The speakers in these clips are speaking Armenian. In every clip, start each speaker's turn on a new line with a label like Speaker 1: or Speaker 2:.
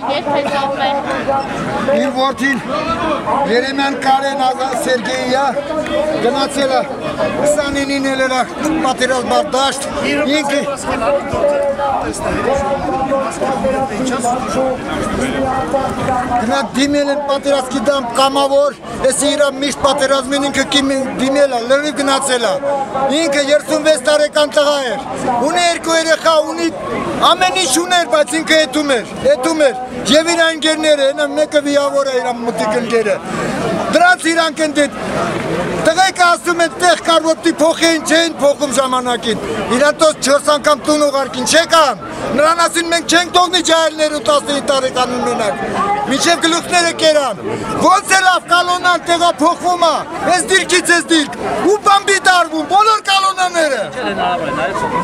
Speaker 1: Երբեզով է։
Speaker 2: Իմ որդին Երեմյան Կարեն Ազա Սերգեյը գնացել է 29-ին ելել է պատերազմ արդաշտ ինքը Գնա դիմել են պատերազմի դամ կամավոր, ես իրա միշտ պատերազմին ինքը դիմել է, լրիվ գնացել է։ Ինքը 36 տարեկան տղա էր։ Ունի երկու երեխա, ունի ամեն ինչ ուներ, բայց ինքը եթում էր, եթում էր։ Եվ իր ընկերները, նա մեկը վիավոր է իր մտիկ ընկերը։ Դրանց իրանք են դե Տղեկը ասում են տեղ կար ոպտի փոխեին չէին փոխում ժամանակին։ Իրան տոս 4 անգամ տուն ուղարկին, չեկան։ Նրան ասին մենք չենք թողնի ջահելներ ու 15 տարեկանին մենակ։ Միջև գլուխները կերան։ Ոնց է լավ կալոնան տեղափոխվում է։ Այս դիրքից էս դիրք։ Ու բամբի դարվում բոլոր կալոնաները։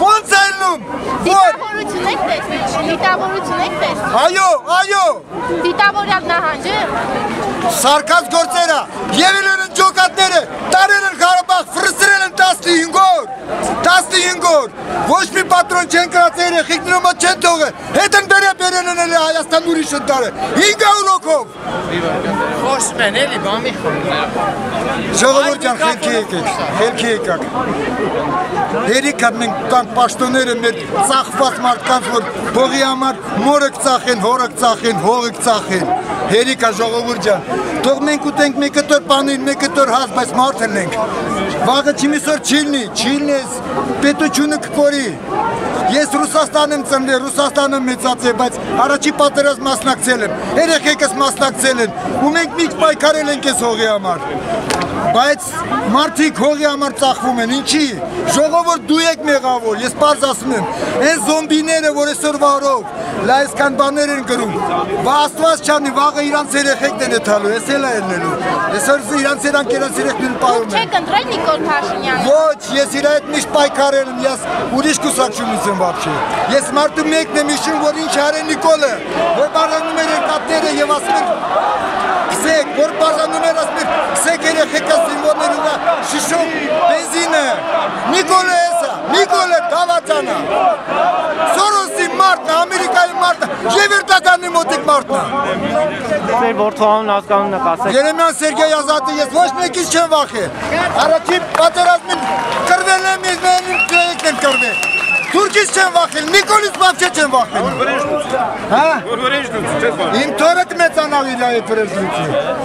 Speaker 2: Ոնց է ելնում։ Ո՞ր։
Speaker 1: Դիտավորություն եք տեսնում։ Դիտավորություն եք տեսնում։
Speaker 2: Այո, այո։
Speaker 1: Դիտավորյալ նահանջը
Speaker 2: Սարկած գործերը եւ իրեն ջոկատները տարել են Ղարաբաղ, ֆրսրել են 15 օր։ 15 օր։ Ոչ մի պատրոն չեն կրած երեխիքները մոտ չեն թողել։ Հետ են բերե բերել են էլի Հայաստան ուրիշ տարել։ 500 հոգով։
Speaker 3: Խոսում են էլի բամի
Speaker 2: Ժողովուրդ ջան, խելքի եկեք, խելքի եկեք։ Հերիքա մենք կանք պաշտոնները մեր ծախված մարդկանց, որ փողի համար մորը կծախեն, հորը կծախեն, հողը կծախեն։ Հերիքա ժողովուրդ ջան, թող մենք ուտենք մի կտոր պանիր, մի կտոր հաց, բայց մարդ ենք։ Վաղը չիմիսոր չիլնի, չիլնի, պետությունը կկորի։ Ես Ռուսաստան եմ ծնվել, Ռուսաստանը մեծացել, բայց առաջի պատերազմ մասնակցել եմ։ Երեխեքս մասնակցել են, ու մենք միջ պայքարել ենք այս հողի համար։ Բայց մարդիկ հողի համար ծախվում են, ինչի։ Ժողովուրդ դու եք մեղավոր, ես պարզ ասում եմ։ Այն զոմբիները, որ այսօր վարով, լա այսքան բաներ են գրում։ Բա Աստված չանի, վաղը իրանց երեխեքն են եթալու, ես էլ են լելու։ Այսօր իրանց երանք իրանց երեխեքն պարում են։
Speaker 1: Չեք ընտրել Նիկոլ Փաշինյանը։
Speaker 2: Ոչ, ես իր հետ միշտ պայքարել եմ, ես ուրիշ կուսակցությունից եմ բաբշե։ Ես մարդու մեկն եմ հիշում, որ ինչ արել Նիկոլը, որ բարձանում էր ընկատները եւ ասում են գսեք, որ բաժանում էր ասմիկ, գսեք երեխեքը զինվորներ ուրա շիշով բենզինը, Նիկոլ է եսա, Նիկոլ է գավացանա, Սորոսի մարդն, Ամերիկայի մարդն, եվ երտականի մոտիկ մարդն։
Speaker 4: Ձեր որդուանուն ազգանունը կասեք։
Speaker 2: Երեմյան Սերգեյ Ազատը ես ոչ մեկից չեմ վախել։ Առաջին պատերազմին կրվել եմ, ես մենին ջոյեկն եմ կրվել։ Թուրքից չեմ վախել, Նիկոլից բավչե չեմ վախել։ Հա?
Speaker 5: Որ վրեժ դու չես բան։
Speaker 2: Իմ թորը կմեծանալ իր այդ վրեժնույթի։